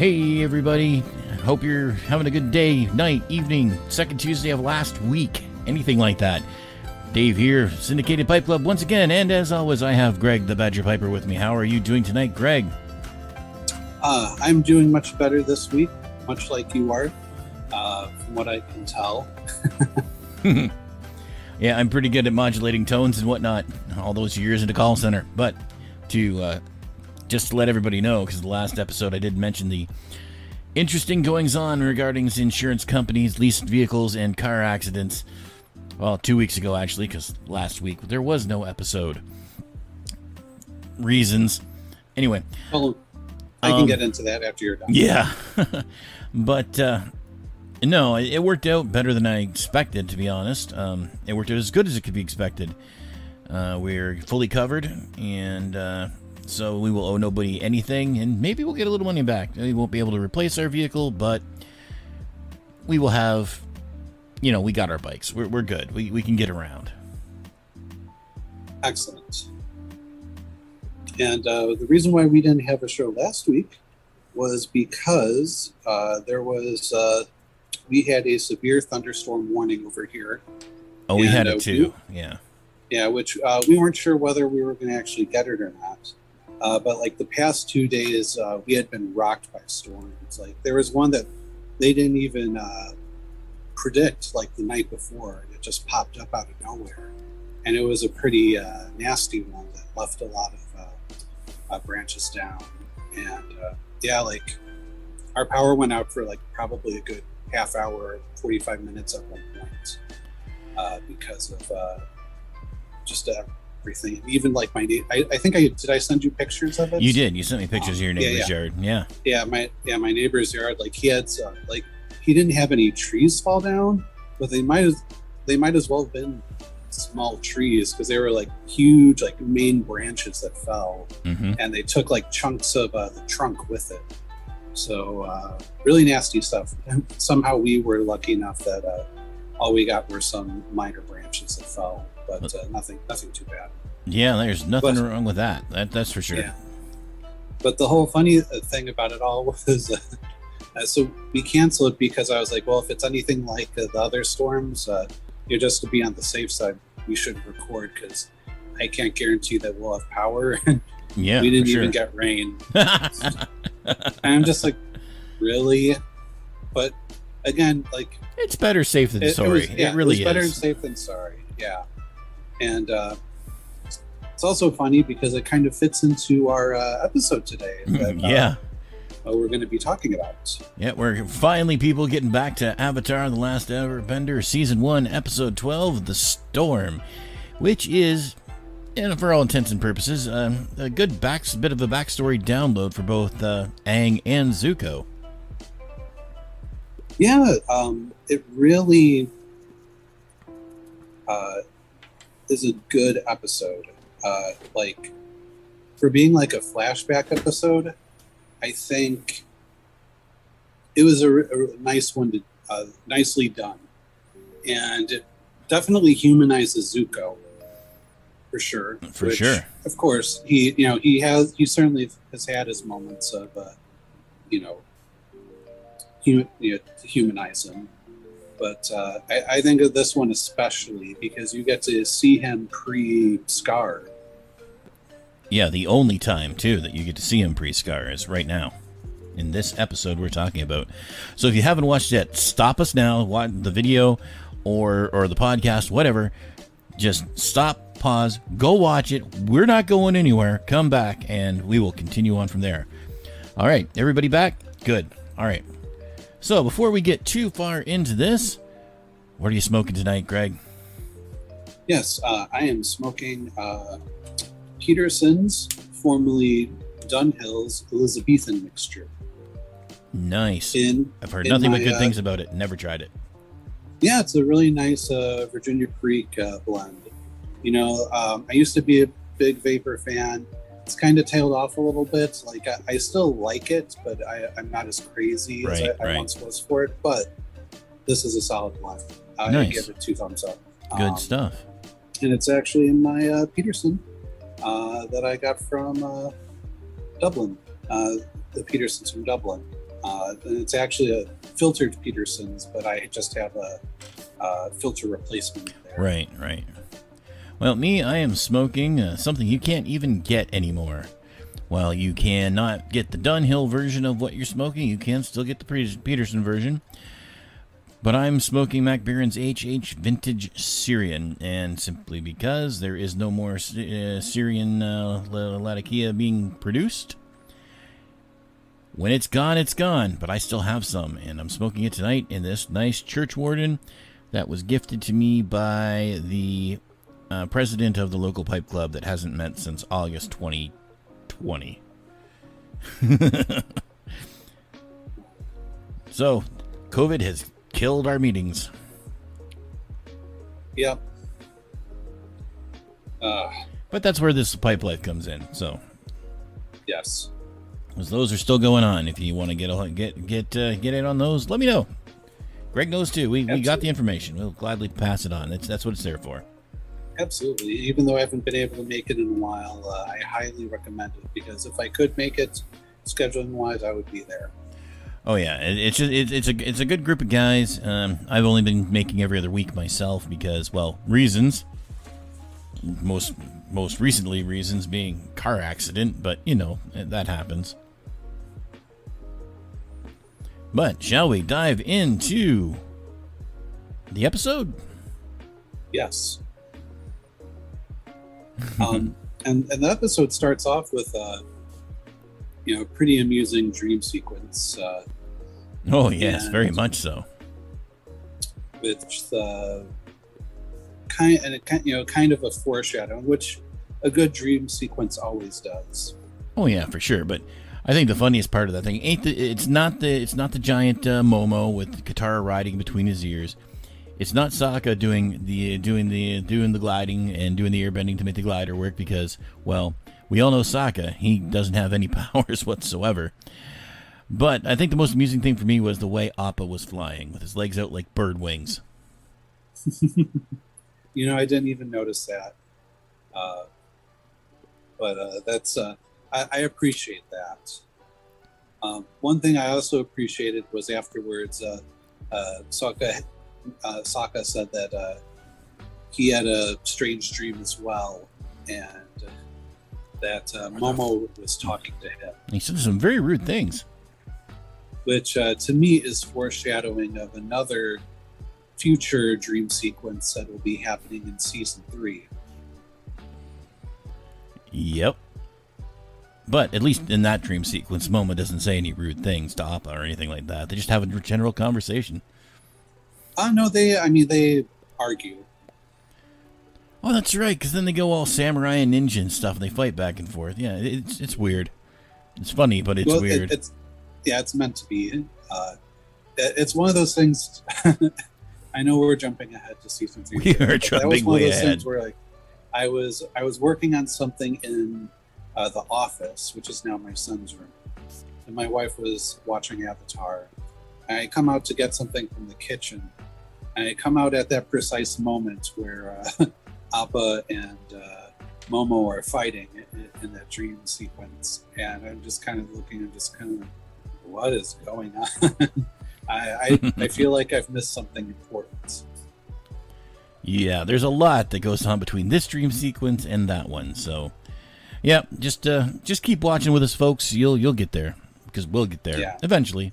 Hey, everybody. Hope you're having a good day, night, evening, second Tuesday of last week, anything like that. Dave here, Syndicated Pipe Club once again, and as always, I have Greg the Badger Piper with me. How are you doing tonight, Greg? Uh, I'm doing much better this week, much like you are, uh, from what I can tell. yeah, I'm pretty good at modulating tones and whatnot all those years in the call center. But to uh, just to let everybody know, because the last episode I did mention the interesting goings on regarding insurance companies, leased vehicles, and car accidents. Well, two weeks ago, actually, because last week there was no episode. Reasons. Anyway. Well, I can um, get into that after you're done. Yeah. but uh, no, it worked out better than I expected, to be honest. Um, it worked out as good as it could be expected. Uh, we're fully covered, and uh, so we will owe nobody anything, and maybe we'll get a little money back. We won't be able to replace our vehicle, but we will have, you know, we got our bikes. We're, we're good. We, we can get around. Excellent. And uh, the reason why we didn't have a show last week was because uh, there was uh, we had a severe thunderstorm warning over here. Oh, we and, had it uh, too. We, yeah. Yeah, which uh, we weren't sure whether we were going to actually get it or not. Uh, but like the past two days, uh, we had been rocked by storms. Like there was one that they didn't even uh, predict like the night before. It just popped up out of nowhere, and it was a pretty uh, nasty one that left a lot of uh, uh, branches down. And yeah, like our power went out for like probably a good half hour, forty five minutes at one point because of just a everything. Even like my, I, I think I did. I send you pictures of it. You did. You sent me pictures um, of your neighbor's yeah, yeah. yard. Yeah. Yeah, my yeah my neighbor's yard. Like he had uh, like he didn't have any trees fall down, but they might have they might as well have been small trees because they were like huge like main branches that fell, mm-hmm. and they took like chunks of uh, the trunk with it. So uh, really nasty stuff. And somehow we were lucky enough that uh, all we got were some minor branches that fell but uh, nothing nothing too bad. Yeah, there's nothing but, wrong with that. That that's for sure. Yeah. But the whole funny uh, thing about it all was, uh, uh, so we canceled because I was like, well, if it's anything like uh, the other storms, uh, you know, just to be on the safe side, we should record because I can't guarantee that we'll have power. yeah, we didn't even get rain. and I'm just like, really? But again, like it's better safe than it, sorry. It, was, yeah, it really it is better safe than sorry. Yeah and uh, it's also funny because it kind of fits into our uh, episode today. That, yeah. Uh, we're going to be talking about. Yeah, we're finally people getting back to Avatar: The Last Airbender, season one, episode twelve, "The Storm," which is, and for all intents and purposes, um, a good back bit of a backstory download for both uh, Aang and Zuko. Yeah, um, it really uh, is a good episode. Uh, like for being like a flashback episode, I think it was a, a nice one to uh, nicely done, and it definitely humanizes Zuko for sure. For which, sure, of course, he you know he has he certainly has had his moments of uh, you know, you know humanize him but uh, I, I, think of this one especially because you get to see him pre Scar. Yeah, the only time too that you get to see him pre Scar is right now in this episode we're talking about. So if you haven't watched yet, stop us now, watch the video or or the podcast, whatever. Just stop, pause, go watch it. We're not going anywhere. Come back and we will continue on from there. All right, everybody back? Good. All right. So, before we get too far into this, what are you smoking tonight, Greg? Yes, uh, I am smoking uh, Peterson's, formerly Dunhill's Elizabethan mixture. Nice. In I've heard in nothing my, but good uh, things about it. Never tried it. Yeah, it's a really nice uh, Virginia Perique uh, blend. You know, um, I used to be a big VaPer fan it's kind of tailed off a little bit. Like I, I still like it, but I, am not as crazy right, as I, right. I, once was for it. But this is a solid one. I nice. give it two thumbs up. Good um, stuff. And it's actually in my uh, Peterson uh, that I got from uh, Dublin. Uh, the Petersons from Dublin. Uh, and it's actually a filtered Peterson's, but I just have a, a filter replacement there. Right, right. Well, me, I am smoking uh, something you can't even get anymore. While you cannot get the Dunhill version of what you're smoking, you can still get the Peterson version. But I'm smoking Mac Baren's HH Vintage Syrian, and simply because there is no more uh, Syrian uh, Latakia being produced, when it's gone, it's gone. But I still have some, and I'm smoking it tonight in this nice Churchwarden that was gifted to me by the uh, president of the local pipe club that hasn't met since August 2020. so, COVID has killed our meetings. Yep. Uh, but that's where this pipe life comes in. So, yes, because those are still going on. If you want to get a, get get uh, get in on those, let me know. Greg knows too. We, we got the information. We'll gladly pass it on. That's that's what it's there for. Absolutely. Even though I haven't been able to make it in a while, uh, I highly recommend it because if I could make it scheduling wise, I would be there. Oh yeah, it's just, it's a it's a good group of guys. Um, I've only been making every other week myself because well reasons. Most most recently reasons being car accident, but you know that happens. But shall we dive into the episode? Yes. Um, and and the episode starts off with a you know, pretty amusing dream sequence. Uh, oh yes, very much so. With uh, kind and it, you know, kind of a foreshadowing, which a good dream sequence always does. Oh yeah, for sure. But I think the funniest part of that thing ain't the. It's not the. It's not the giant uh, Momo with the Katara riding between his ears. It's not Sokka doing the doing the doing the gliding and doing the airbending to make the glider work because well we all know Sokka. He doesn't have any powers whatsoever. But I think the most amusing thing for me was the way Appa was flying with his legs out like bird wings. you know, I didn't even notice that. Uh, but uh, that's uh, I, I, appreciate that. Um, one thing I also appreciated was afterwards, uh, uh, Sokka, uh, Sokka said that uh, he had a strange dream as well, and that uh, Momo was talking to him. He said some very rude things. Which uh, to me is foreshadowing of another future dream sequence that will be happening in season three. Yep. But at least in that dream sequence, Momo doesn't say any rude things to Appa or anything like that. They just have a general conversation. Uh, no, they, I mean, they argue. Oh, that's right. Because then they go all samurai and ninja and stuff, and they fight back and forth. Yeah, it's it's weird. It's funny, but it's well, weird. It, it's yeah, it's meant to be. Uh, it, it's one of those things. I know we're jumping ahead to season three. We are jumping way ahead. Where like, I was I was working on something in uh, the office, which is now my son's room, and my wife was watching Avatar. I come out to get something from the kitchen, I come out at that precise moment where uh, Appa and uh, Momo are fighting in, in, that dream sequence, and I'm just kind of looking and just kind of, what is going on? I, I, I feel like I've missed something important. Yeah, there's a lot that goes on between this dream sequence and that one. So, yeah, just uh, just keep watching with us, folks. You'll you'll get there because we'll get there yeah. eventually.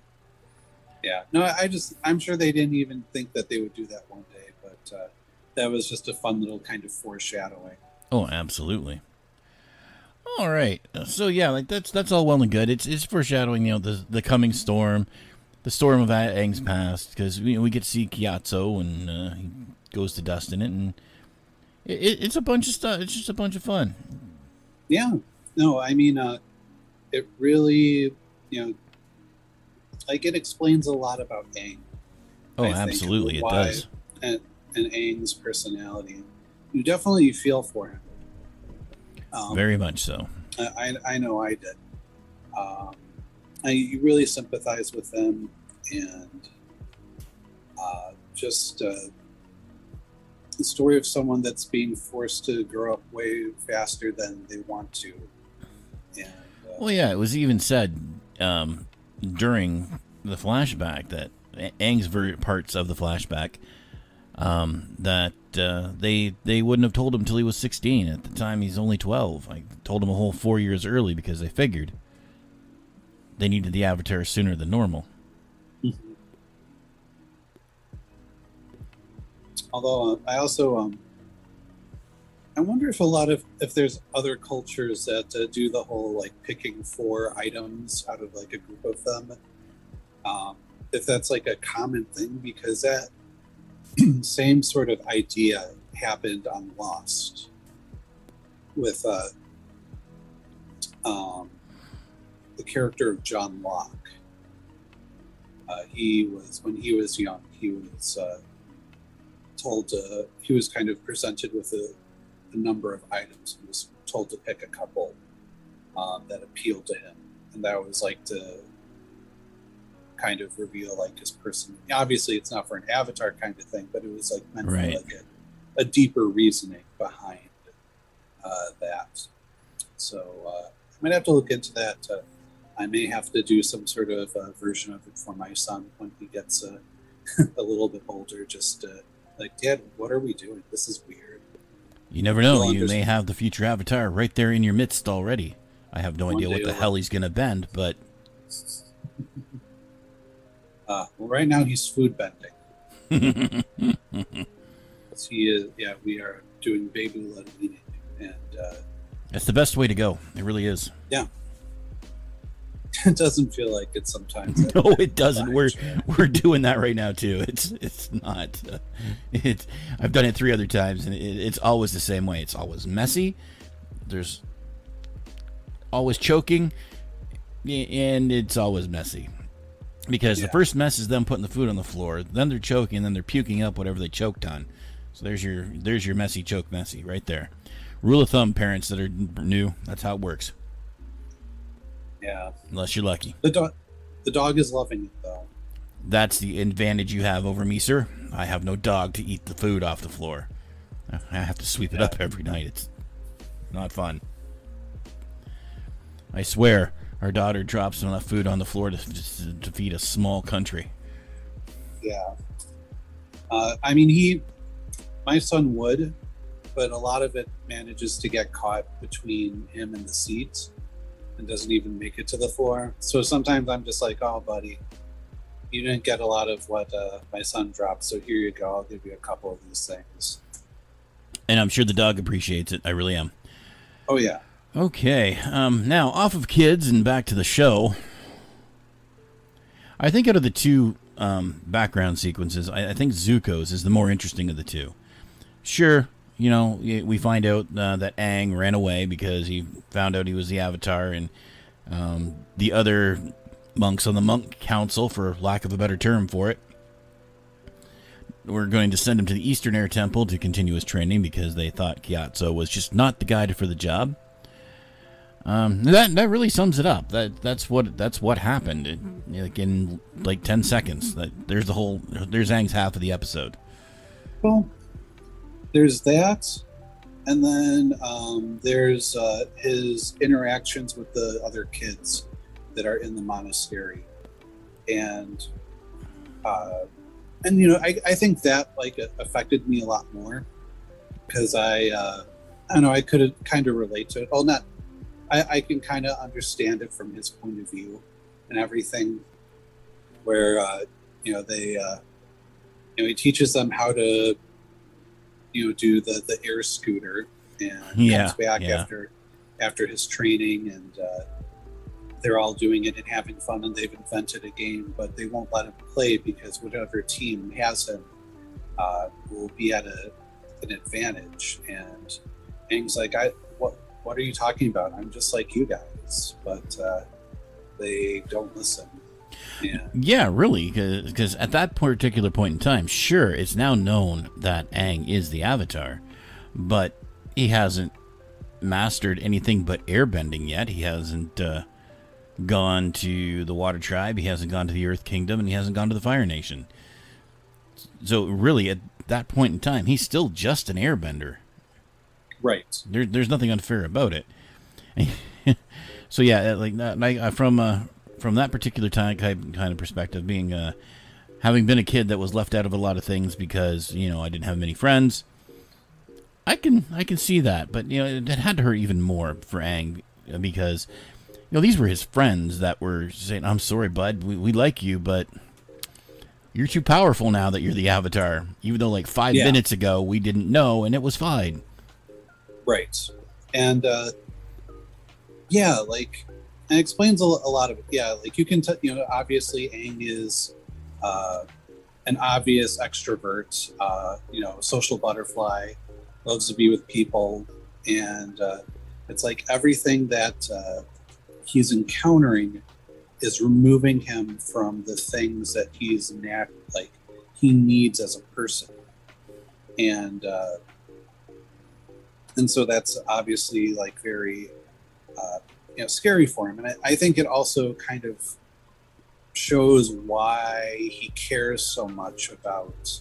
Yeah, no, I just I'm sure they didn't even think that they would do that one day, but uh, that was just a fun little kind of foreshadowing. Oh, absolutely. All right. So yeah, like that's that's all well and good. It's it's foreshadowing, you know, the the coming storm, the storm of Aang's past, because we we get to see Gyatso and uh, he goes to dust in it, and it, it's a bunch of stuff. It's just a bunch of fun. Yeah. No, I mean, uh, it really, you know, like it explains a lot about Aang. Oh, I absolutely, it does. And and Aang's personality. You definitely feel for him. Um, Very much so. I, I know I did. Um, I, you really sympathize with them and uh, just uh, the story of someone that's being forced to grow up way faster than they want to. And, uh, well, yeah, it was even said um, during the flashback that Aang's parts of the flashback um, that uh, they they wouldn't have told him till he was 16. At the time, he's only 12. I told him a whole four years early because they figured they needed the Avatar sooner than normal. Although uh, I also um, I wonder if a lot of if there's other cultures that uh, do the whole like picking four items out of like a group of them. Um, if that's like a common thing because that same sort of idea happened on Lost with uh, um, the character of John Locke. Uh, he was when he was young. He was uh, told to. He was kind of presented with a, a number of items. He was told to pick a couple um, that appealed to him, and that was like to kind of reveal like his person. Obviously, it's not for an avatar kind of thing, but it was like meant right. for like a, a, deeper reasoning behind uh, that. So uh, I might have to look into that. Uh, I may have to do some sort of uh, version of it for my son when he gets uh, a little bit older. Just like, Dad, what are we doing? This is weird. You never know. you may have the future avatar right there in your midst already. I have no One idea what the hell he's going to bend, but uh, well, right now he's food bending. he is, yeah, we are doing baby led and uh, that's the best way to go. It really is. Yeah. It doesn't feel like it sometimes. no, it doesn't. We're we're doing that right now too. It's it's not. Uh, it's I've done it three other times, and it, it's always the same way. It's always messy. There's always choking, and it's always messy because yeah. the first mess is them putting the food on the floor, then they're choking, and then they're puking up whatever they choked on. So there's your there's your messy choke messy right there. Rule of thumb, parents that are new, that's how it works. Yeah. Unless you're lucky. The dog, the dog is loving it though. That's the advantage you have over me, sir. I have no dog to eat the food off the floor. I have to sweep it yeah. up every night. It's not fun. I swear, our daughter drops enough food on the floor to, to, to feed a small country. Yeah. Uh, I mean, he, my son would, but a lot of it manages to get caught between him and the seats and doesn't even make it to the floor. So sometimes I'm just like, oh, buddy, you didn't get a lot of what uh, my son dropped. So here you go. I'll give you a couple of these things. And I'm sure the dog appreciates it. I really am. Oh, yeah. Okay, um, now off of kids and back to the show. I think out of the two um, background sequences, I, I, think Zuko's is the more interesting of the two. Sure, you know, we find out uh, that Aang ran away because he found out he was the Avatar, and um, the other monks on the monk council, for lack of a better term for it, were going to send him to the Eastern Air Temple to continue his training because they thought Gyatso was just not the guy for the job. Um, that that really sums it up. That that's what that's what happened. It, like in like ten seconds. That there's the whole there's Aang's half of the episode. Well, there's that, and then um, there's uh, his interactions with the other kids that are in the monastery, and uh, and you know I, I think that like affected me a lot more because I uh, I don't know I could kind of relate to it. Well, not I, I can kind of understand it from his point of view and everything, where uh, you know they uh, you know he teaches them how to you know do the the air scooter and yeah, comes back yeah. after after his training and uh, they're all doing it and having fun and they've invented a game but they won't let him play because whatever team has him uh, will be at a, an advantage and Aang's like I what what are you talking about? I'm just like you guys. But uh, they don't listen. Yeah, yeah really, because at that particular point in time, sure, it's now known that Aang is the Avatar, but he hasn't mastered anything but airbending yet. He hasn't uh, gone to the Water Tribe, he hasn't gone to the Earth Kingdom, and he hasn't gone to the Fire Nation. So, really, at that point in time, he's still just an airbender. Right. There, there's nothing unfair about it. so yeah, like uh, from uh, from that particular time kind of perspective, being uh, having been a kid that was left out of a lot of things because you know I didn't have many friends. I can I can see that, but you know it had to hurt even more for Aang because you know these were his friends that were saying, "I'm sorry, bud, we, we like you, but you're too powerful now that you're the Avatar." Even though like five Yeah. minutes ago we didn't know and it was fine. Right. And uh, yeah, like it explains a, a lot of it. Yeah, like you can, t- you know, obviously Aang is uh, an obvious extrovert, uh, you know, social butterfly, loves to be with people, and uh, it's like everything that uh, he's encountering is removing him from the things that he's nat- like he needs as a person, and. Uh, and so that's obviously like very uh, you know scary for him. And I, I think it also kind of shows why he cares so much about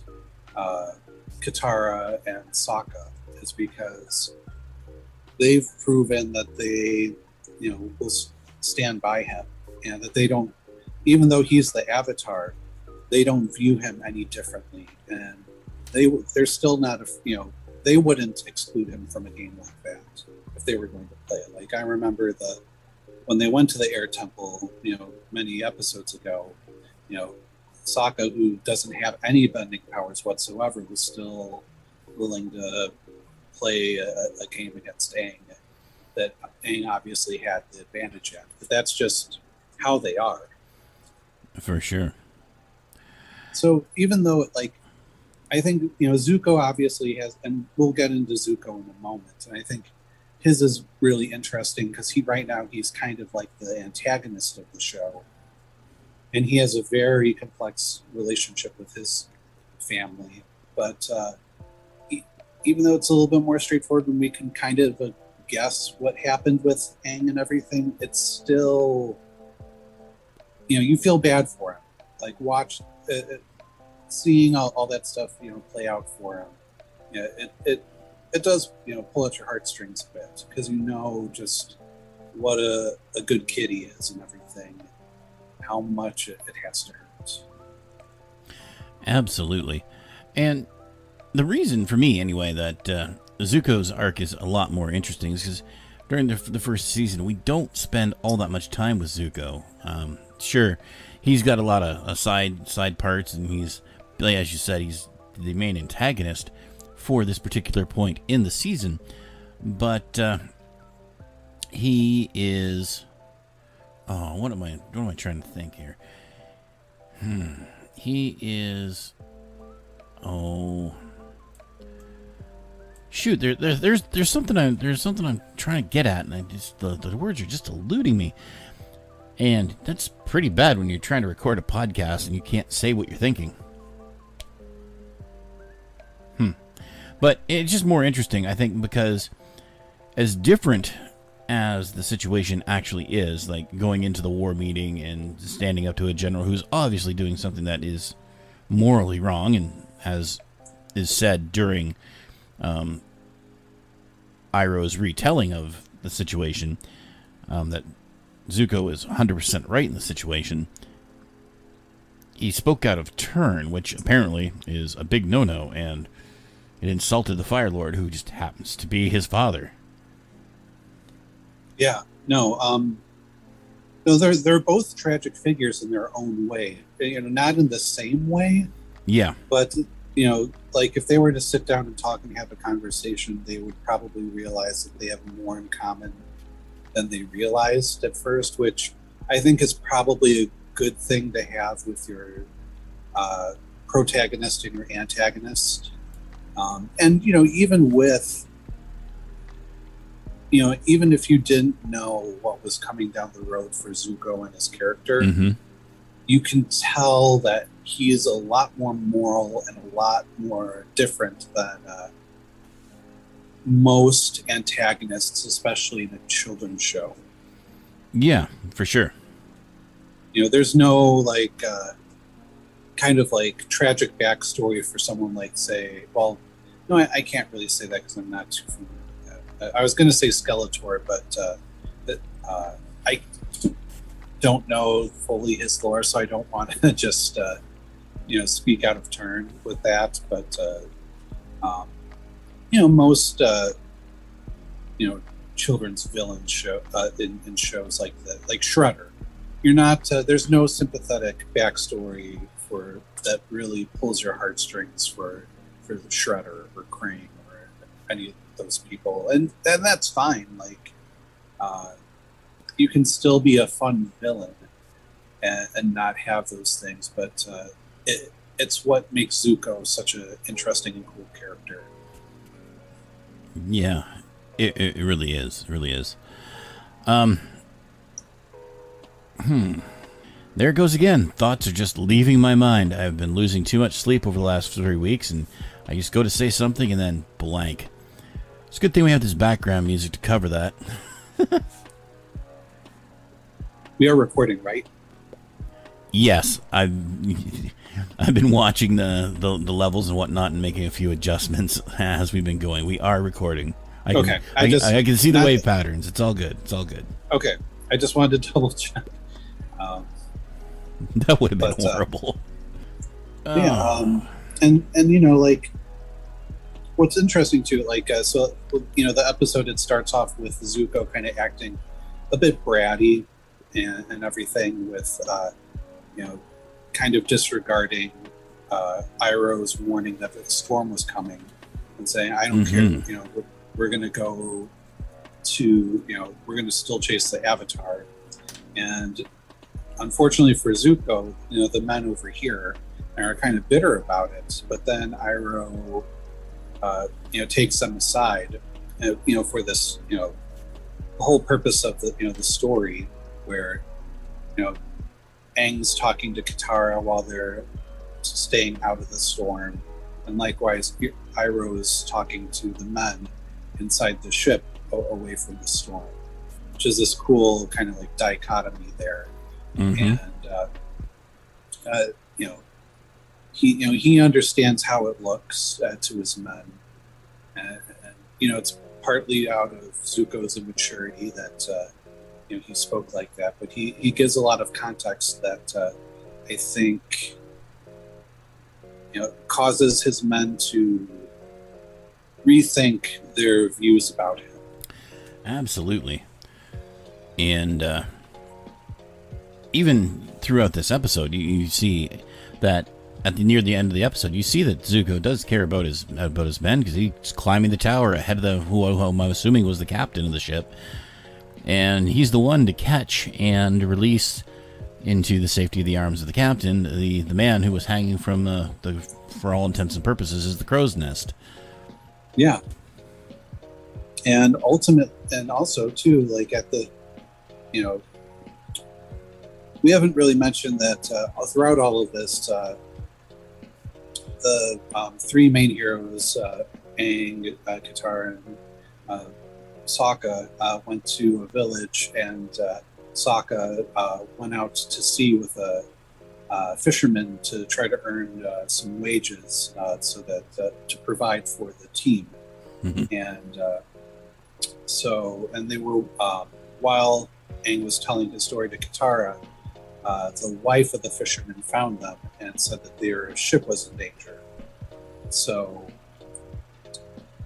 uh, Katara and Sokka is because they've proven that they you know will stand by him and that they don't even though he's the avatar they don't view him any differently. And they they're still not a you know they wouldn't exclude him from a game like that they were going to play. Like I remember the when they went to the Air Temple, you know, many episodes ago, you know, Sokka, who doesn't have any bending powers whatsoever, was still willing to play a, a game against Aang that Aang obviously had the advantage at. But that's just how they are. For sure. So even though like I think you know Zuko obviously has, and we'll get into Zuko in a moment. And I think his is really interesting because he right now he's kind of like the antagonist of the show, and he has a very complex relationship with his family. But uh, e- even though it's a little bit more straightforward, and we can kind of uh, guess what happened with Aang and everything, it's still you know you feel bad for him. Like watch. Uh, seeing all, all that stuff you know play out for him yeah it it, it does you know pull at your heartstrings a bit because you know just what a, a good kid he is and everything how much it, it has to hurt Absolutely. And the reason for me, anyway, that uh, Zuko's arc is a lot more interesting is because during the, the first season, we don't spend all that much time with Zuko. Um, sure, he's got a lot of uh, side side parts, and he's, as you said, he's the main antagonist for this particular point in the season. But uh, he is. Oh, what am I? What am I trying to think here? Hmm. He is. Oh. Shoot, there, there, there's there's something I there's something I'm trying to get at, and I just the, the words are just eluding me, and that's pretty bad when you're trying to record a podcast and you can't say what you're thinking. But it's just more interesting, I think, because as different as the situation actually is, like going into the war meeting and standing up to a general who's obviously doing something that is morally wrong, and as is said during um, Iroh's retelling of the situation, um, that Zuko is 100% right in the situation. He spoke out of turn, which apparently is a big no no, and it insulted the Fire Lord, who just happens to be his father. yeah no um no they're they're both tragic figures in their own way you know not in the same way. Yeah, but you know like if they were to sit down and talk and have a conversation they would probably realize that they have more in common than they realized at first which i think is probably a good thing to have with your uh, protagonist and your antagonist um, and you know even with you know even if you didn't know what was coming down the road for zuko and his character hmm you can tell that he is a lot more moral and a lot more different than uh, most antagonists, especially in a children's show. yeah, for sure. You know, there's no like uh, kind of like tragic backstory for someone like, say, well, no, I, I can't really say that because I'm not too familiar with that. I, was going to say Skeletor, but uh, uh, I don't know fully his lore, so I don't want to just uh, you know speak out of turn with that. But uh, um, you know, most uh, you know children's villain show uh, in, in shows like that, like Shredder. You're not. Uh, there's no sympathetic backstory for that really pulls your heartstrings for for the Shredder or Krang or any of those people, and and that's fine. Like, uh, you can still be a fun villain and, and not have those things, but uh, it, it's what makes Zuko such an interesting and cool character. Yeah, it, it really is. It really is. Um. Hmm. There it goes again. Thoughts are just leaving my mind. I've been losing too much sleep over the last three weeks, and I just go to say something and then blank. It's a good thing we have this background music to cover that. we are recording, right? Yes, I've I've been watching the, the, the levels and whatnot and making a few adjustments as we've been going. We are recording. I can, okay, I, I, just, I, can see the wave patterns. It's all good. It's all good. Okay, I just wanted to double check. Um, that would have been but, uh, horrible. Uh, yeah, um, and and you know, like what's interesting too, like uh, so, you know, the episode it starts off with Zuko kind of acting a bit bratty and, and everything with, uh, you know, kind of disregarding uh, Iroh's warning that the storm was coming and saying, "I don't mm-hmm. care, you know, we're, we're going to go to, you know, we're going to still chase the Avatar." And unfortunately for Zuko, you know, the men over here are kind of bitter about it. But then Iroh, uh, you know, takes them aside, uh, you know, for this, you know, the whole purpose of the, you know, the story where, you know, Aang's talking to Katara while they're staying out of the storm, and likewise, Iroh is talking to the men inside the ship away from the storm, which is this cool kind of like dichotomy there mm-hmm. and uh, uh, you know he you know he understands how it looks uh, to his men, and, and, you know it's partly out of Zuko's immaturity that uh, you know he spoke like that, but he he gives a lot of context that uh, I think you know causes his men to rethink their views about him. Absolutely, and uh, even throughout this episode, you, you see that at the near the end of the episode, you see that Zuko does care about his about his men because he's climbing the tower ahead of the who, I'm assuming was the captain of the ship, and he's the one to catch and release into the safety of the arms of the captain the the man who was hanging from the, the for all intents and purposes is the crow's nest. Yeah, and ultimate and also too like at the you know we haven't really mentioned that uh, throughout all of this, uh, the um, three main heroes, uh, Aang, uh, Katara, and uh, Sokka, uh, went to a village, and uh, Sokka went out to sea with a fisherman to try to earn some wages so that to provide for the team. Mm-hmm. And so, and they were um, while Aang was telling his story to Katara uh, the wife of the fisherman found them and said that their ship was in danger. So,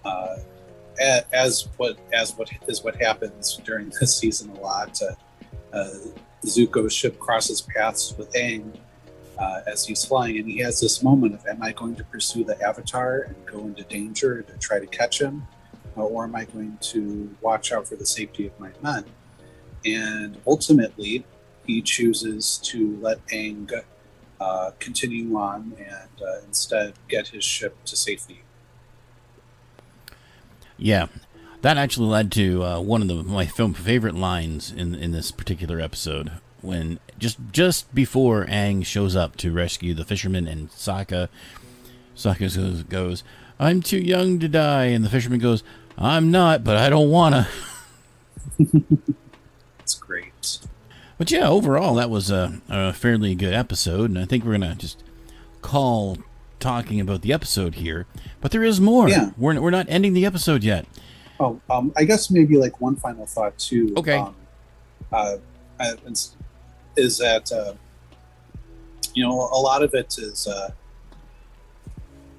uh, as what as what is what happens during this season a lot, uh, uh, Zuko's ship crosses paths with Aang as he's flying, and he has this moment of, "Am I going to pursue the Avatar and go into danger to try to catch him, or am I going to watch out for the safety of my men?" And ultimately, he chooses to let Aang uh, continue on and uh, instead get his ship to safety. Yeah, that actually led to uh, one of the, my film favorite lines in in this particular episode when just just before Aang shows up to rescue the fisherman and Sokka, Sokka goes, goes, "I'm too young to die," and the fisherman goes, "I'm not, but I don't wanna." But yeah, overall, that was a, a fairly good episode, and I think we're gonna just call talking about the episode here. But there is more. Yeah. We're, we're not ending the episode yet. Oh, um, I guess maybe like one final thought too. Okay. Um, uh, is that uh, you know a lot of it is uh,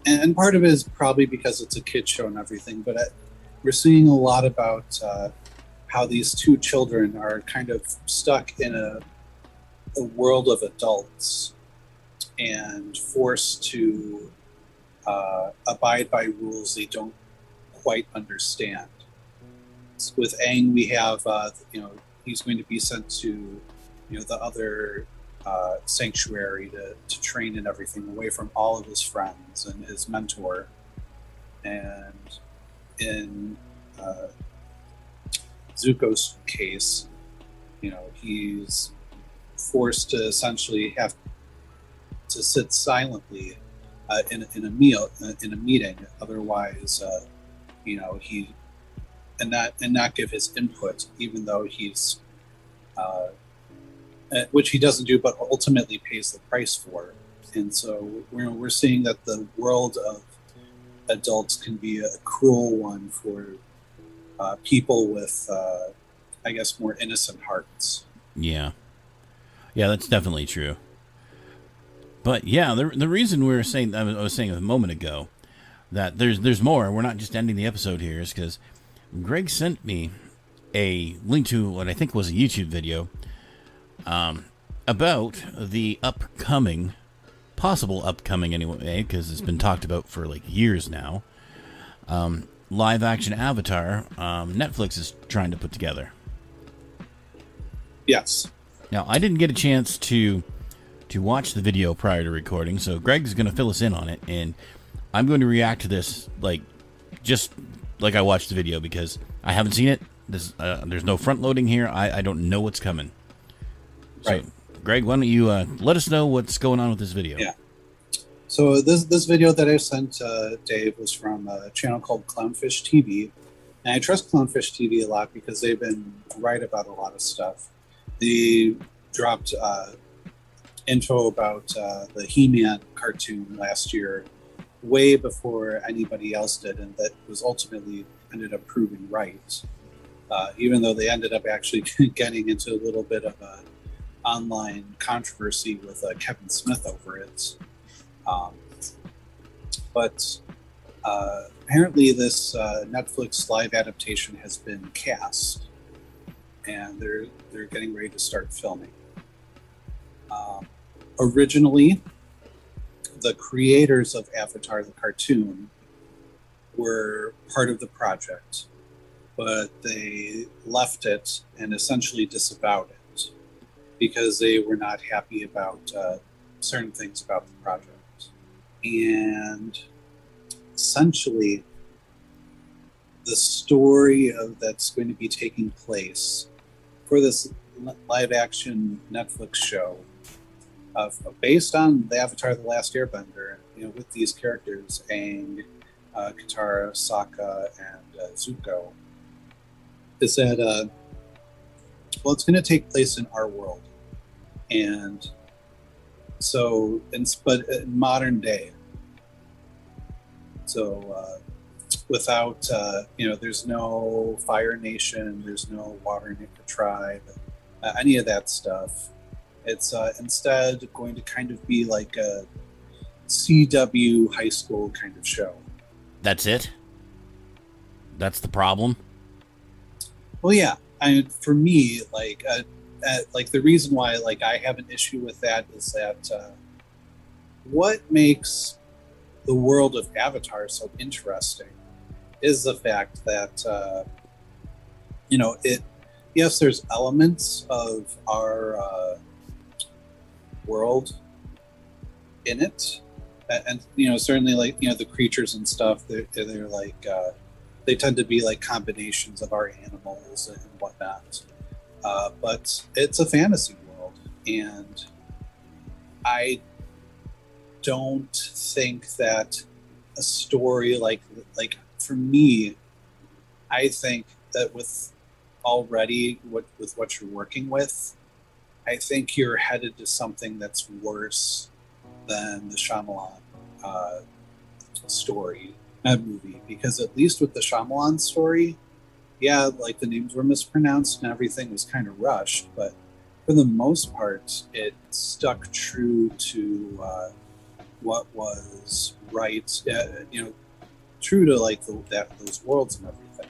and, part of it is probably because it's a kid show and everything but uh, we're seeing a lot about uh, how these two children are kind of stuck in a, a world of adults and forced to uh, abide by rules they don't quite understand. With Aang, we have, uh, you know, he's going to be sent to, you know, the other uh, sanctuary to, to train and everything away from all of his friends and his mentor. And in uh, Zuko's case, you know, he's forced to essentially have to sit silently uh, in, in a meal uh, in a meeting. Otherwise, uh, you know, he and not and not give his input, even though he's uh, uh, which he doesn't do, but ultimately pays the price for. And so we're, we're seeing that the world of adults can be a cruel one for uh, people with, uh, I guess, more innocent hearts. Yeah. Yeah, that's definitely true. But yeah, the, the reason we were saying, I was saying a moment ago, that there's there's more. We're not just ending the episode here, is because Greg sent me a link to what I think was a YouTube video um, about the upcoming, possible upcoming anyway, because it's been talked about for like years now. Um, live action Avatar, um, Netflix is trying to put together. Yes. Now I didn't get a chance to to watch the video prior to recording, so Greg's going to fill us in on it, and I'm going to react to this like just like I watched the video because I haven't seen it. This, uh, there's no front loading here. I, I don't know what's coming. Right. Greg, why don't you uh, let us know what's going on with this video? Yeah. So this this video that I sent uh, Dave was from a channel called Clownfish TV, and I trust Clownfish TV a lot because they've been right about a lot of stuff. They dropped uh, info about uh, the He-Man cartoon last year, way before anybody else did, and that was ultimately ended up proving right. Uh, even though they ended up actually getting into a little bit of a online controversy with uh, Kevin Smith over it. Um, but uh, apparently, this uh, Netflix live adaptation has been cast, and they're they're getting ready to start filming. Um, originally, the creators of Avatar the cartoon were part of the project, but they left it and essentially disavowed it because they were not happy about uh, certain things about the project. And essentially, the story of that's going to be taking place for this live action Netflix show, based on the Avatar: The Last Airbender, you know, with these characters, Aang, uh, Katara, Sokka, and uh, Zuko, is that uh, well, it's going to take place in our world. And so and but in modern day. So uh, without uh, you know there's no fire nation there's no water tribe uh, any of that stuff. It's uh, instead going to kind of be like a cw high school kind of show. That's it? That's the problem? Well yeah. I for me like like the reason why like I have an issue with that is that uh, what makes the world of Avatar so interesting is the fact that uh, you know it. Yes, there's elements of our uh, world in it, and, and, you know certainly like you know the creatures and stuff. They're, they're like uh, they tend to be like combinations of our animals and whatnot uh, but it's a fantasy world, and I don't think that a story like like for me, I think that with already what with what you're working with, I think you're headed to something that's worse than the Shyamalan uh, story, uh, movie. Because at least with the Shyamalan story, yeah, like the names were mispronounced and everything was kind of rushed, but for the most part, it stuck true to uh, what was right. Uh, you know, true to like the, that those worlds and everything.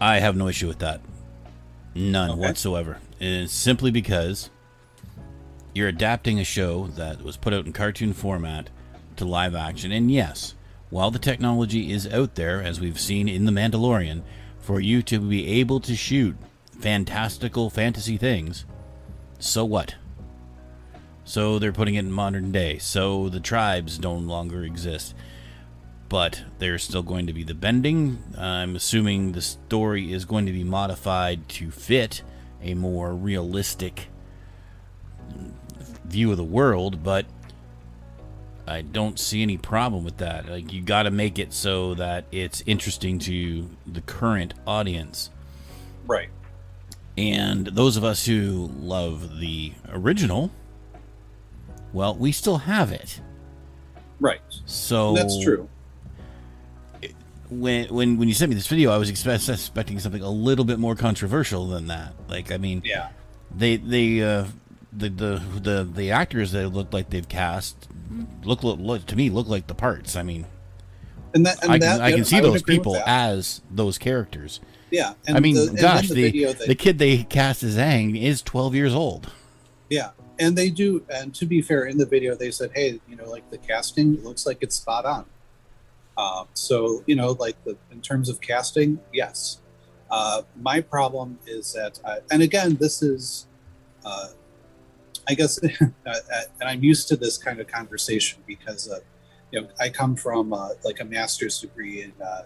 I have no issue with that. None Okay. whatsoever. It's simply because you're adapting a show that was put out in cartoon format to live action. And yes, while the technology is out there, as we've seen in The Mandalorian, for you to be able to shoot fantastical fantasy things, so what? So they're putting it in modern day. So the tribes no longer exist but there's still going to be the bending. I'm assuming the story is going to be modified to fit a more realistic view of the world, but I don't see any problem with that. Like you got to make it so that it's interesting to the current audience. Right. And those of us who love the original, well, we still have it. Right. So That's true. when when when you sent me this video, I was expect, expecting something a little bit more controversial than that. Like, I mean, Yeah. they they uh, the the the the actors that look like they've cast look, look look to me look like the parts. I mean, And that and I that can I can see would those people as those characters. yeah. And I mean, the, gosh, the the, the kid they cast as Aang is twelve years old. Yeah, and they do. And to be fair, in the video they said, "Hey, you know, like the casting looks like it's spot on." Um, so you know, like the in terms of casting, yes. Uh, my problem is that, uh, and again, this is, uh, I guess, uh, uh, and I'm used to this kind of conversation because, uh, you know, I come from uh, like a master's degree in uh,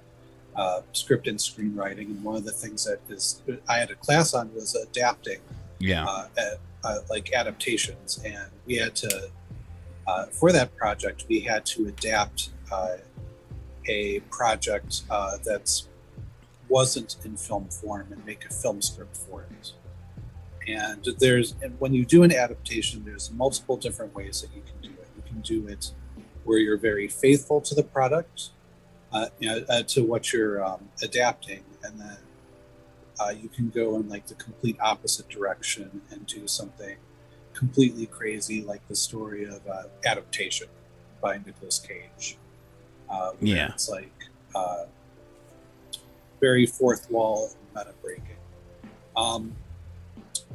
uh, script and screenwriting, and one of the things that is I had a class on was adapting Yeah, uh, at, uh, like adaptations, and we had to uh, for that project we had to adapt uh, a project uh, that wasn't in film form and make a film script for it. And there's and when you do an adaptation, there's multiple different ways that you can do it. You can do it where you're very faithful to the product, uh, you know, uh, to what you're um, adapting, and then uh, you can go in like the complete opposite direction and do something completely crazy, like the story of uh, adaptation by Nicolas Cage. Uh, Yeah. it's like uh, very fourth wall meta breaking. Um,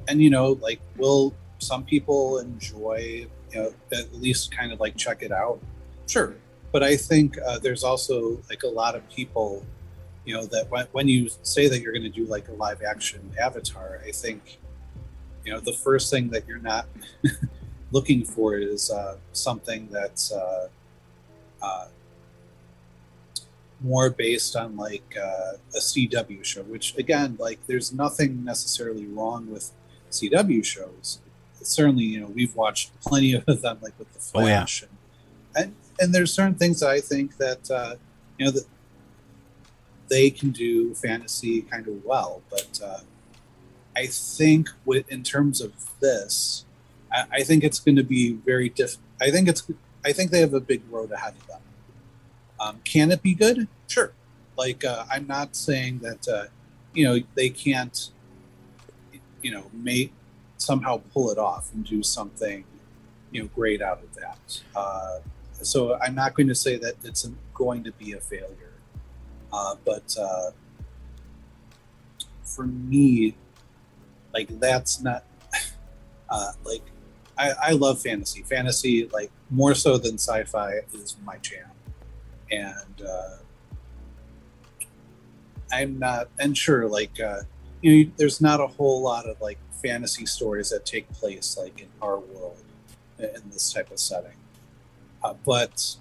and you know, like, will some people enjoy, you know, at least kind of like check it out? Sure. But I think uh, there's also like a lot of people you know that when, when you say that you're going to do like a live action avatar i think you know the first thing that you're not looking for is uh, something that's uh, uh, more based on like uh, a cw show which again like there's nothing necessarily wrong with cw shows certainly you know we've watched plenty of them like with the Oh, yeah. flash and, and and there's certain things that i think that uh, you know that they can do fantasy kind of well. But uh, I think with in terms of this, I, I think it's going to be very diff. I think it's. I think they have a big road ahead of them. Um, can it be good? Sure. Like uh, I'm not saying that uh, you know they can't, you know, make somehow pull it off and do something, you know, great out of that. Uh, so I'm not going to say that it's going to be a failure. Uh, but uh, for me, like that's not uh, like I, I love fantasy. Fantasy, like more so than sci-fi, is my jam, and uh, I'm not. And sure, like uh, you know, there's not a whole lot of like fantasy stories that take place like in our world in this type of setting, uh, but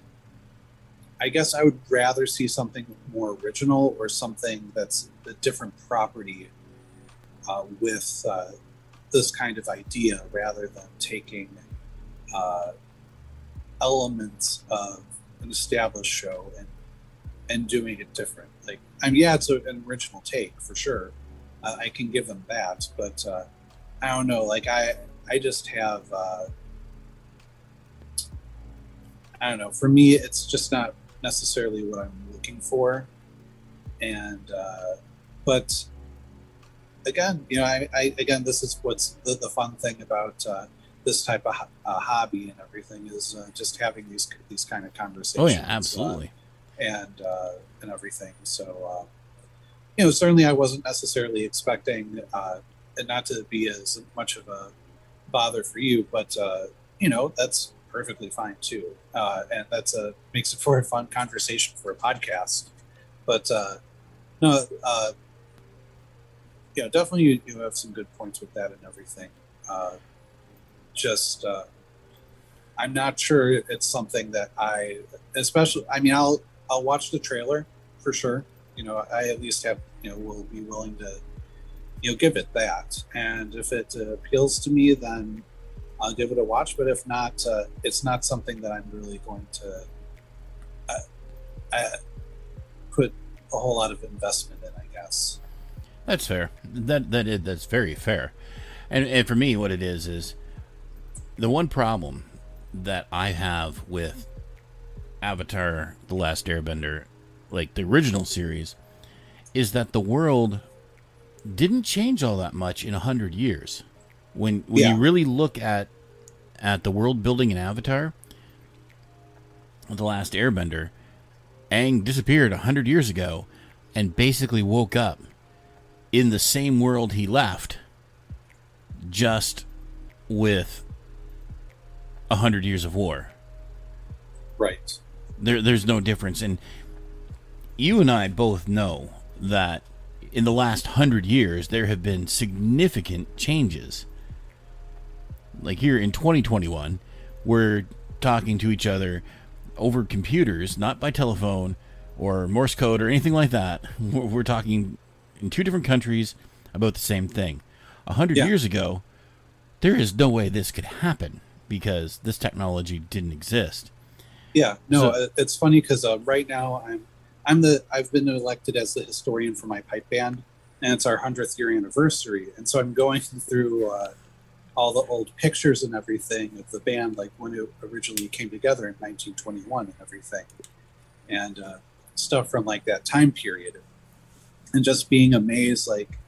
I guess I would rather see something more original or something that's a different property uh, with uh, this kind of idea rather than taking uh, elements of an established show and and doing it different. Like, I mean, yeah, it's a, an original take for sure. Uh, I can give them that, but uh, I don't know. Like, I I just have. Uh, I don't know. For me, it's just not necessarily what I'm looking for. And, uh, but again, you know, I, I again, this is what's the, the fun thing about uh, this type of uh, hobby and everything is uh, just having these these kind of conversations. Oh yeah, absolutely. and uh, and everything. So, uh, you know, certainly I wasn't necessarily expecting, uh, and not to be as much of a bother for you, but uh, you know, that's perfectly fine too, uh, and that's a makes it for a fun conversation for a podcast. But uh, no, uh, yeah, definitely you, you have some good points with that and everything. Uh, just uh, I'm not sure it's something that I, especially. I mean, I'll I'll watch the trailer for sure. You know, I at least have you know will be willing to you know give it that, and if it uh, appeals to me, then I'll give it a watch. But if not, uh, it's not something that I'm really going to uh, I put a whole lot of investment in. I guess. That's fair. That that is that's very fair. And and for me, what it is is the one problem that I have with Avatar: The Last Airbender, like the original series, is that the world didn't change all that much in a hundred years. When when Yeah. you really look at at the world building in Avatar, The Last Airbender, Aang disappeared a hundred years ago, and basically woke up in the same world he left, just with a hundred years of war. Right. There, there's no difference, and you and I both know that in the last hundred years there have been significant changes. Like here in 2021, we're talking to each other over computers, not by telephone or Morse code or anything like that. We're talking in two different countries about the same thing. A hundred Yeah. years ago, there is no way this could happen because this technology didn't exist. Yeah, no, So- uh, it's funny because uh, right now I'm I'm the I've been elected as the historian for my pipe band, and it's our hundredth year anniversary, and so I'm going through uh, all the old pictures and everything of the band, like when it originally came together in 1921 and everything, and uh, stuff from like that time period, and just being amazed, like,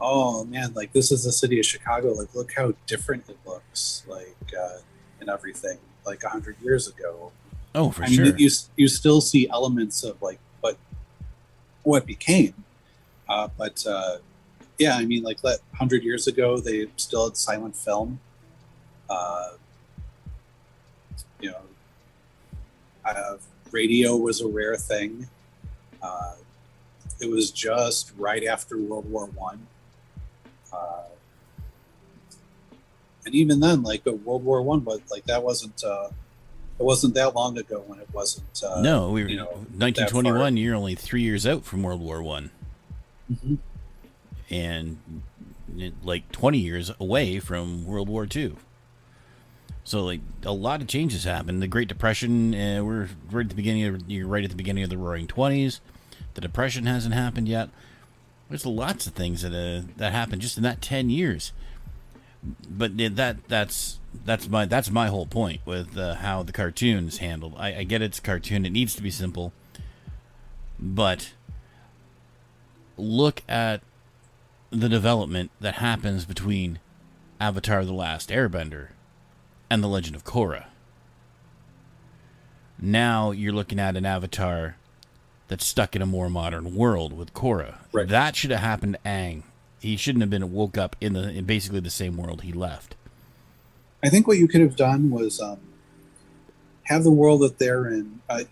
oh man, like this is the city of Chicago, like look how different it looks, like, uh, and everything, like a hundred years ago. Oh, for I sure. mean, you you still see elements of like what became, uh, but uh, yeah, I mean, like that hundred years ago, they still had silent film. Uh, you know, uh, radio was a rare thing. Uh, it was just right after World War One. Uh, and even then, like World War One, but like that wasn't uh, it wasn't that long ago when it wasn't. Uh, no, we were you know, 1921. You're only three years out from World War One, Mhm. and like 20 years away from World War Two. So like a lot of changes happened. The Great Depression, uh, we're right at the beginning. Of, you're right at the beginning of the Roaring Twenties. The Depression hasn't happened yet. There's lots of things that uh, that happened just in that 10 years. But that that's that's my that's my whole point with uh, how the cartoon is handled. I, I get it's a cartoon; it needs to be simple, but look at the development that happens between Avatar: The Last Airbender and The Legend of Korra. Now you're looking at an Avatar that's stuck in a more modern world with Korra. Right. That should have happened to Aang. He shouldn't have been woke up in the in basically the same world he left. I think what you could have done was um, have the world that they're in. Uh,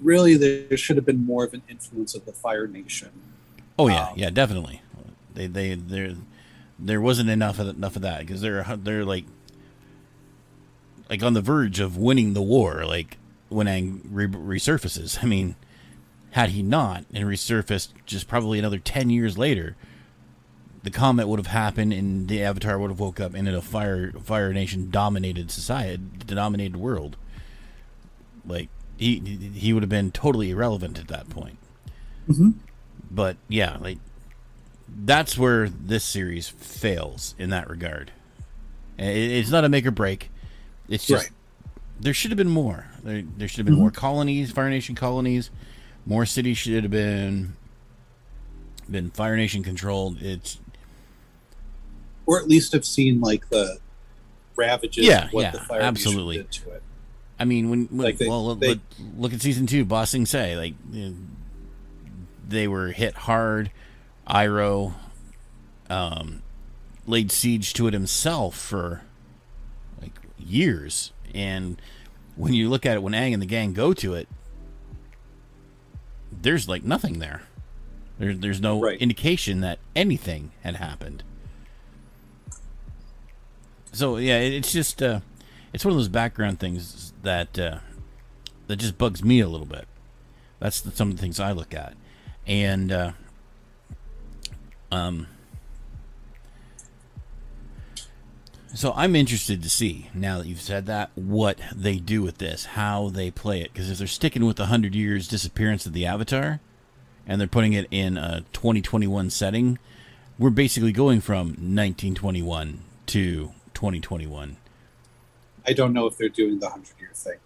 really, there should have been more of an influence of the Fire Nation. Oh yeah, Um, yeah, definitely. They they there there wasn't enough of enough of that because they're they're like like on the verge of winning the war. Like when Aang re- resurfaces. I mean, had he not and resurfaced just probably another ten years later, the comet would have happened and the Avatar would have woke up in a fire Fire Nation dominated society, dominated world. Like he he would have been totally irrelevant at that point Mhm. but yeah, like that's where this series fails in that regard. It's not a make or break. It's just Right. there should have been more. There, there should have been more colonies, Fire Nation colonies. More cities should have been been Fire Nation controlled. It's or at least have seen like the ravages Yeah, of what yeah, the fire absolutely. did to it. I mean, when, when Like they- well, look, they- look, look at season two, Ba Sing Se, like they were hit hard. Iroh um, laid siege to it himself for like years, and when you look at it, when Aang and the gang go to it, there's like nothing there. There, there's no Right. indication that anything had happened. So yeah, it's just uh, it's one of those background things that uh, that just bugs me a little bit. That's the, some of the things I look at, and uh, um, so I'm interested to see now that you've said that what they do with this, how they play it, because if they're sticking with the hundred years disappearance of the Avatar, and they're putting it in a 2021 setting, we're basically going from 1921 to 2021. I don't know if they're doing the hundred year thing.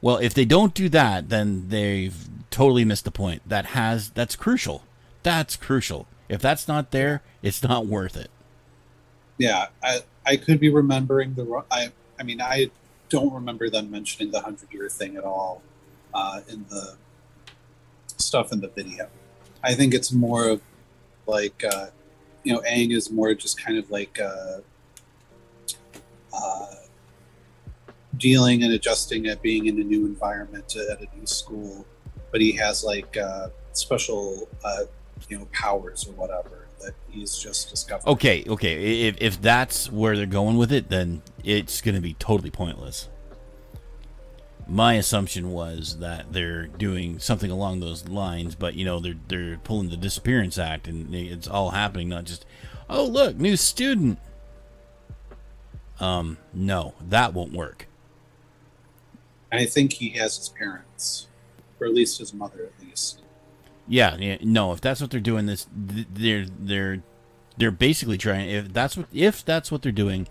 Well, if they don't do that, then they've totally missed the point. That has that's crucial. That's crucial. If that's not there, it's not worth it. Yeah, I I could be remembering the wrong. I I mean I don't remember them mentioning the hundred year thing at all uh, in the stuff in the video. I think it's more of like uh, you know Aang is more just kind of like uh, dealing and adjusting at being in a new environment at a new school, but he has like uh, special uh, you know powers or whatever that he's just discovered. Okay, okay. If if that's where they're going with it, then it's going to be totally pointless. My assumption was that they're doing something along those lines, but you know they're they're pulling the disappearance act, and it's all happening, not just, oh look, new student. Um, no, that won't work. I think he has his parents, or at least his mother, at least. Yeah, yeah, no. If that's what they're doing, this they're they're they're basically trying. If that's what if that's what they're doing,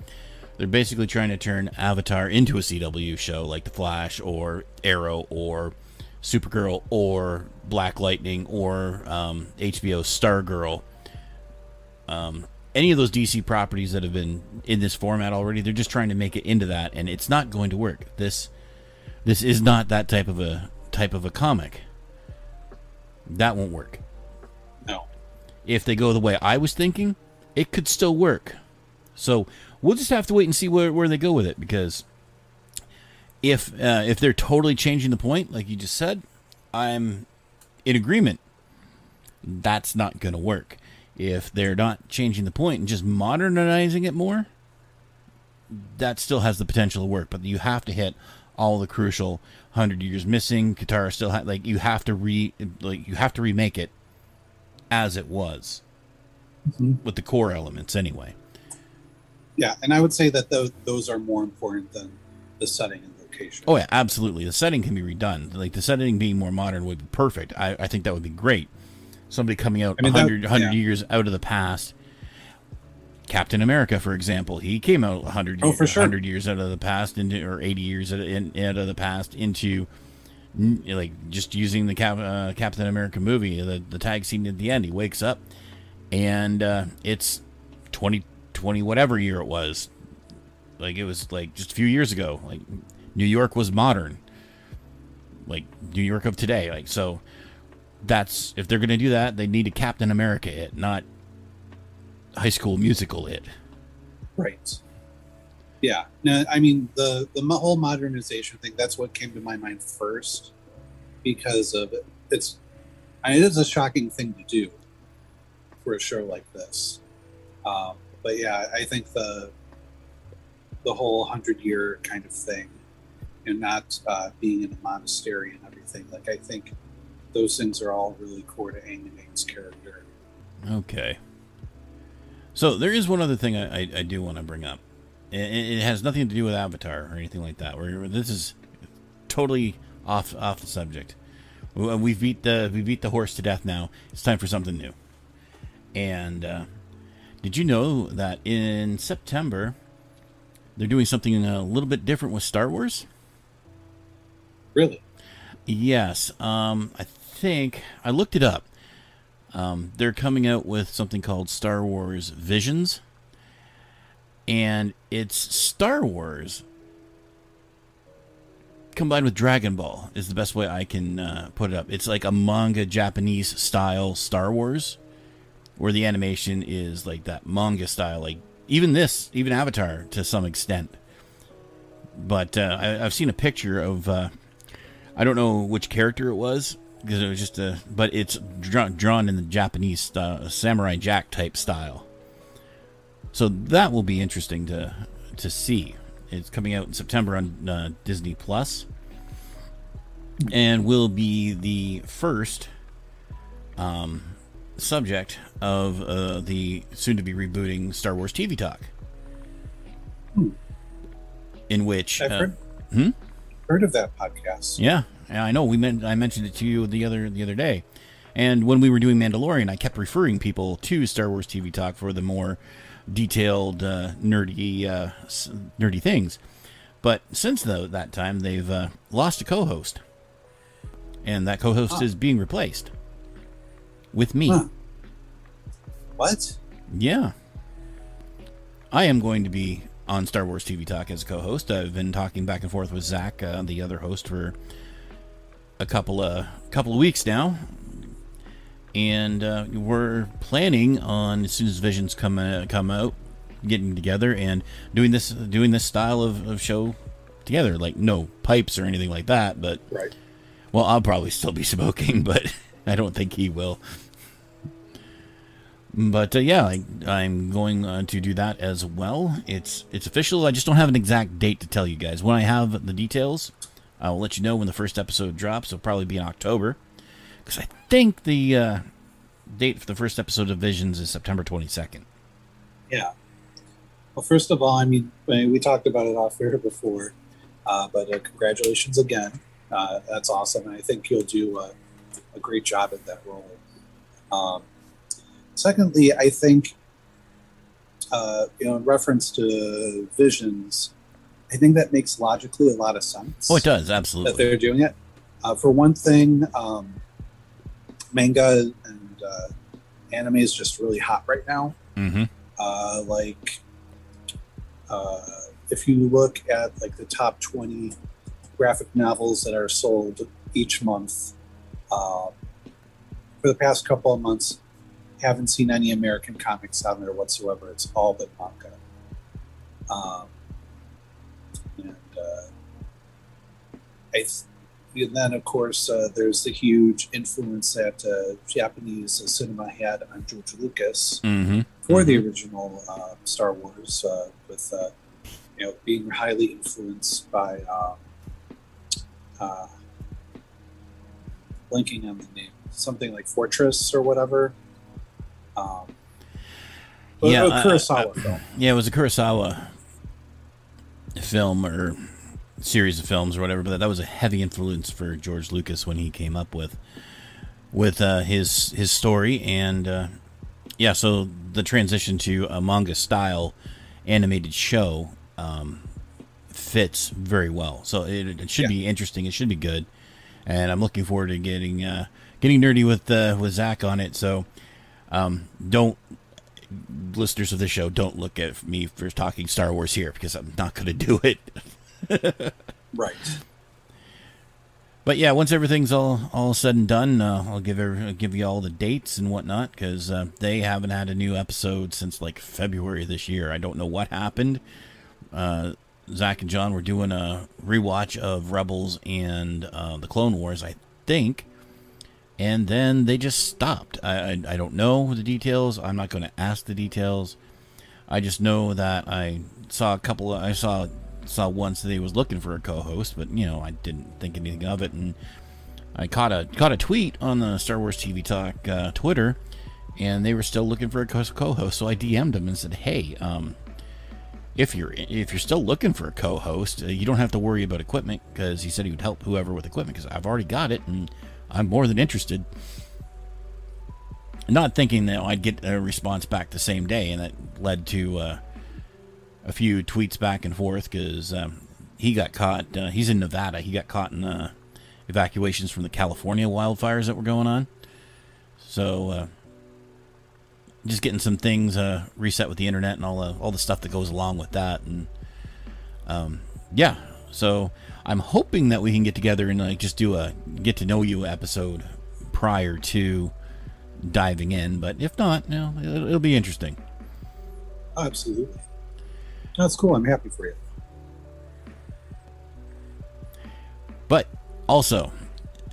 they're basically trying to turn Avatar into a CW show like The Flash or Arrow or Supergirl or Black Lightning or um, HBO Stargirl. Um, any of those DC properties that have been in this format already, they're just trying to make it into that, and it's not going to work. This this is not that type of a type of a comic. That won't work. No. If they go the way I was thinking, it could still work. So we'll just have to wait and see where, where they go with it because if uh, if they're totally changing the point, like you just said, I'm in agreement. That's not going to work. If they're not changing the point and just modernizing it more, that still has the potential to work. But you have to hit all the crucial hundred years missing. Katara still ha- like you have to re like you have to remake it as it was Mhm. with the core elements anyway. Yeah, and I would say that those those are more important than the setting and location. Oh yeah, absolutely. The setting can be redone. Like the setting being more modern would be perfect. I, I think that would be great. Somebody coming out I mean, that- 100, 100 yeah. years out of the past. Captain America, for example, he came out 100, Oh, for sure. 100 years out of the past into or 80 years out of, in, out of the past into like just using the Cap, uh, Captain America movie, the, the tag scene at the end. He wakes up and uh, it's 2020 whatever year it was. Like it was like just a few years ago. Like New York was modern. Like New York of today. Like so that's if they're going to do that, they need a Captain America it, not High School Musical it. Right. Yeah. No, I mean the the whole modernization thing. That's what came to my mind first, because of it. It's, I mean, it is a shocking thing to do for a show like this. Um, but yeah, I think the the whole hundred year kind of thing, and not uh, being in a monastery and everything. Like I think those things are all really core to Aang and character. Okay. So there is one other thing I, I, I do want to bring up. It, it has nothing to do with Avatar or anything like that. Where this is totally off off the subject. We- beat the we beat the horse to death. Now it's time for something new. And uh, did you know that in September they're doing something a little bit different with Star Wars? Really? Yes. Um, I think I looked it up. Um, they're coming out with something called Star Wars Visions, and it's Star Wars combined with Dragon Ball is the best way I can uh, put it up. It's like a manga Japanese style Star Wars, where the animation is like that manga style, like even this, even Avatar to some extent. But uh, I, have seen a picture of, uh, I don't know which character it was because it was just a, but it's drawn, drawn in the Japanese style, Samurai Jack type style. So that will be interesting to to see. It's coming out in September on uh, Disney Plus, and will be the first um, subject of uh, the soon-to-be rebooting Star Wars TV talk, Hmm. in which I've uh, heard, hmm? heard of that podcast. yeah, yeah, I know. We meant I mentioned it to you the other the other day, and when we were doing Mandalorian, I kept referring people to Star Wars TV talk for the more detailed, uh, nerdy, uh, s- nerdy things. But since though that time, they've uh, lost a co-host, and that co-host Ah. is being replaced with me. Huh. What? Yeah. I am going to be on Star Wars TV Talk as a co-host. I've been talking back and forth with Zach, uh, the other host, for a couple of couple of weeks now, and uh, we're planning on as soon as Visions come uh, come out, getting together and doing this doing this style of, of show together. Like no pipes or anything like that, but Right. well, I'll probably still be smoking, but I don't think he will. But uh, yeah, I, I'm going uh, to do that as well. It's it's official. I just don't have an exact date to tell you guys. When I have the details, I will let you know when the first episode drops. It'll probably be in October, because I think the uh, date for the first episode of Visions is September 22nd. Yeah. Well, first of all, I mean, we talked about it off air before, uh, but uh, congratulations again. Uh, that's awesome. And I think you'll do uh, a great job at that role. Um, secondly, I think, uh, you know, in reference to visions, I think that makes logically a lot of sense Oh, it does absolutely that they're doing it. Uh, for one thing, um, manga and uh, anime is just really hot right now. Mm-hmm. Uh, like, uh, if you look at like the top 20 graphic novels that are sold each month, um, for the past couple of months, haven't seen any American comics on there whatsoever. It's all but manga. Um, I th- and then, of course, uh, there's the huge influence that uh, Japanese cinema had on George Lucas Mm-hmm. for the original uh, Star Wars, uh, with uh, you know being highly influenced by um, uh, blinking on the name, something like Fortress or whatever. Um, Yeah, Kurosawa film. Yeah, it was a Kurosawa film or series of films or whatever, but that was a heavy influence for George Lucas when he came up with with uh, his his story and uh, yeah, so the transition to a manga style animated show um, fits very well. So it, it should Yeah. be interesting. It should be good, and I'm looking forward to getting uh, getting nerdy with uh, with Zach on it. So um, don't listeners of the show don't look at me for talking Star Wars here because I'm not going to do it. Right. But yeah, once everything's all all said and done, uh, I'll give I'll give you all the dates and whatnot because uh, they haven't had a new episode since like February this year. I don't know what happened. Uh, Zach and John were doing a rewatch of Rebels and uh, the Clone Wars, I think, and then they just stopped. I I, I don't know the details. I'm not going to ask the details. I just know that I saw a couple. Of, I saw saw once that he was looking for a co-host, but you know I didn't think anything of it, and I caught a caught a tweet on the Star Wars TV Talk uh, Twitter, and they were still looking for a co- co-host. So I DM'd him and said, "Hey, um, if you're if you're still looking for a co-host, uh, you don't have to worry about equipment because he said he would help whoever with equipment because I've already got it and I'm more than interested." Not thinking that I'd get a response back the same day, and that led to uh, a few tweets back and forth because um, he got caught. Uh, he's in Nevada. He got caught in uh, evacuations from the California wildfires that were going on. So uh, just getting some things uh, reset with the internet and all the all the stuff that goes along with that, and um, yeah. So I'm hoping that we can get together and like just do a get to know you episode prior to diving in. But if not, you know, it'll, it'll be interesting. Absolutely. That's cool. I'm happy for you. But also,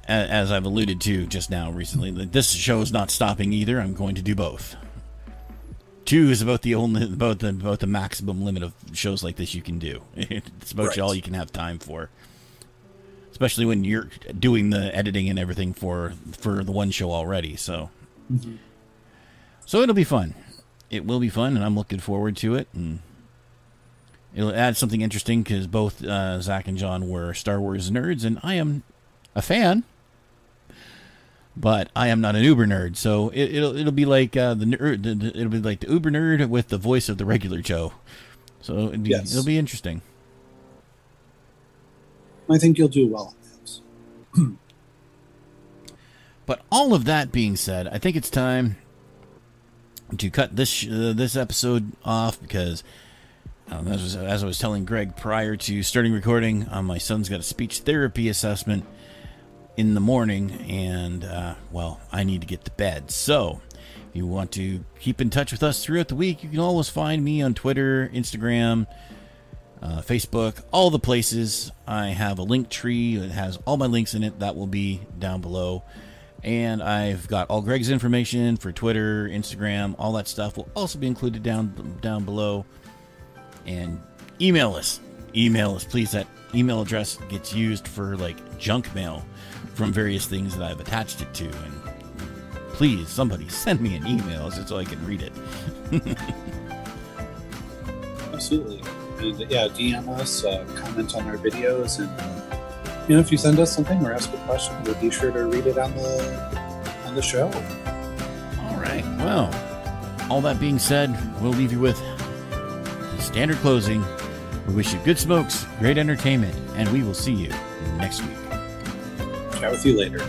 as I've alluded to just now recently, this show is not stopping either. I'm going to do both. Two is about the only about the about the maximum limit of shows like this you can do. It's about right. all you can have time for. Especially when you're doing the editing and everything for for the one show already. So, mm-hmm. so it'll be fun. It will be fun, and I'm looking forward to it. And it'll add something interesting because both uh, Zach and John were Star Wars nerds, and I am a fan but I am not an Uber nerd, so it, will it'll be like uh, the nerd. It'll be like the Uber nerd with the voice of the regular Joe. So it'll be, yes. it'll be interesting. I think you'll do well. but all of that being said, I think it's time to cut this uh, this episode off because. Um, as, as I was telling Greg prior to starting recording, uh, my son's got a speech therapy assessment in the morning, and uh, well, I need to get to bed. So, if you want to keep in touch with us throughout the week, you can always find me on Twitter, Instagram, uh, Facebook, all the places. I have a link tree that has all my links in it. That will be down below. And I've got all Greg's information for Twitter, Instagram, all that stuff will also be included down down below. And email us. Email us, please. That email address gets used for like junk mail from various things that I've attached it to. And please, somebody send me an email so I can read it. Absolutely. And yeah, DM us, uh, comment on our videos, and uh, you know, if you send us something or ask a question, we'll be sure to read it on the on the show. All right. Well, all that being said, we'll leave you with standard closing. We wish you good smokes, great entertainment, and we will see you next week. Chat with you later.